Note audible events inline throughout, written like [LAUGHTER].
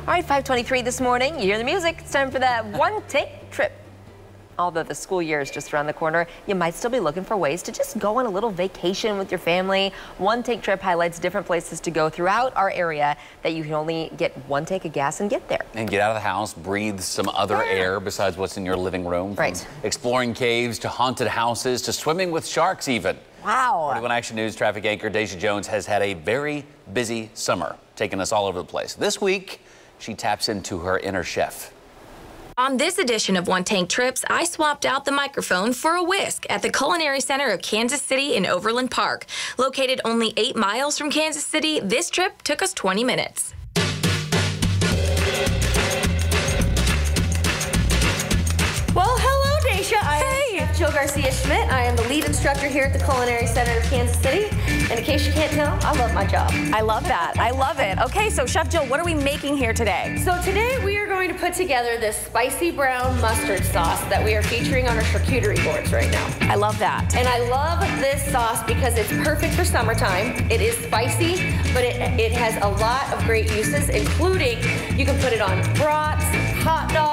All right, 523 this morning. You hear the music. It's time for that one [LAUGHS] tank trip. Although the school year is just around the corner, you might still be looking for ways to just go on a little vacation with your family. One Tank Trip highlights different places to go throughout our area that you can only get one take of gas and get there. And get out of the house, breathe some other Yeah. air besides what's in your living room. Right. Exploring caves to haunted houses to swimming with sharks even. Wow. 41 Action News traffic anchor Deja Jones has had a very busy summer, taking us all over the place. This week, she taps into her inner chef. On this edition of One Tank Trips, I swapped out the microphone for a whisk at the Culinary Center of Kansas City in Overland Park. Located only eight miles from Kansas City, this trip took us 20 minutes. Garcia Schmidt. I am the lead instructor here at the Culinary Center of Kansas City. And in case you can't tell, I love my job. I love that. I love it. Okay, so Chef Jill, what are we making here today? So today we are going to put together this spicy brown mustard sauce that we are featuring on our charcuterie boards right now. I love that. And I love this sauce because it's perfect for summertime. It is spicy, but it, it has a lot of great uses, including you can put it on brats, hot dogs,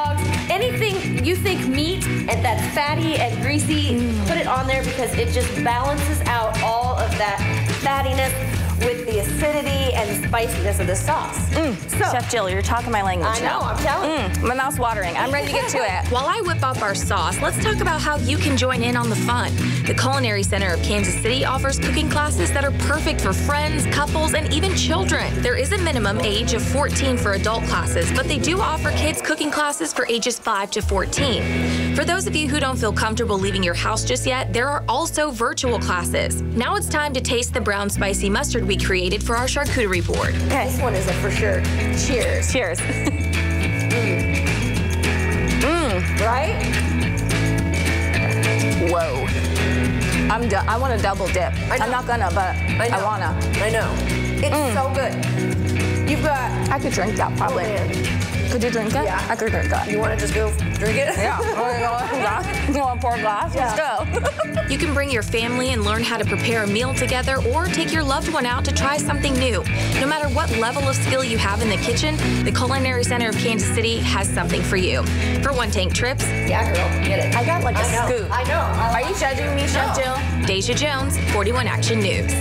you think meat and that's fatty and greasy, put it on there because it just balances out all of that fattiness with the acidity and the spiciness of the sauce. So, Chef Jill, you're talking my language I know, now. I'm telling you. Mm, my mouth's watering. I'm ready to get to it. While I whip up our sauce, let's talk about how you can join in on the fun. The Culinary Center of Kansas City offers cooking classes that are perfect for friends, couples, and even children. There is a minimum age of 14 for adult classes, but they do offer kids cooking classes for ages 5 to 14. For those of you who don't feel comfortable leaving your house just yet, there are also virtual classes. Now it's time to taste the brown spicy mustard we created for our charcuterie board. This one is a for sure. Cheers. Cheers. Mmm. [LAUGHS] Right? Whoa. I'm done. I want to double dip. I know. I'm not gonna, but I, know. wanna. I know. It's mm. so good. You've got. I could drink that probably. Oh, could you drink it? Yeah. I could drink that. You want to just go drink it? Yeah. [LAUGHS] [LAUGHS] you want to pour a glass? Yeah. Let's go. [LAUGHS] You can bring your family and learn how to prepare a meal together or take your loved one out to try something new. No matter what level of skill you have in the kitchen, the Culinary Center of Kansas City has something for you. For One Tank Trips, yeah, girl, get it. I got like a I know. scoop. I know. I Are you judging me, Chef Jill? Deja Jones, 41 Action News.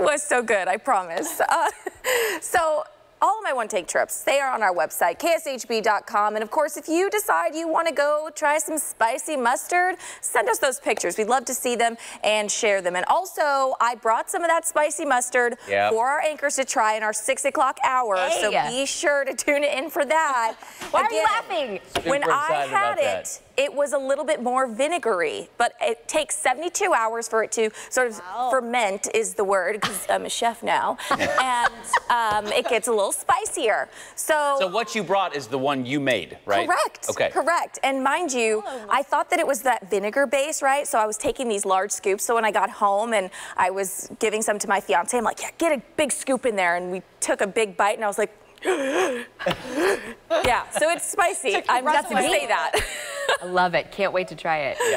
It [LAUGHS] was so good, I promise. Uh, [LAUGHS] so all of my one tank trips, they are on our website, kshb.com. And of course, if you decide you want to go try some spicy mustard, send us those pictures. We'd love to see them and share them. And also, I brought some of that spicy mustard Yep. for our anchors to try in our six o'clock hour. So be sure to tune in for that. [LAUGHS] Why are you Again, laughing? When I had it, that. It was a little bit more vinegary, but it takes 72 hours for it to sort of ferment is the word because I'm a chef now, [LAUGHS] and um, it gets a little spicier. So, So what you brought is the one you made, right? correct, Okay. correct. And mind you, I thought that it was that vinegar base, right? So I was taking these large scoops. So when I got home and I was giving some to my fiance, I'm like, yeah, get a big scoop in there, and we took a big bite, and I was like. [LAUGHS] yeah, so it's spicy. I'm just gonna say that. I love it. Can't wait to try it. [LAUGHS]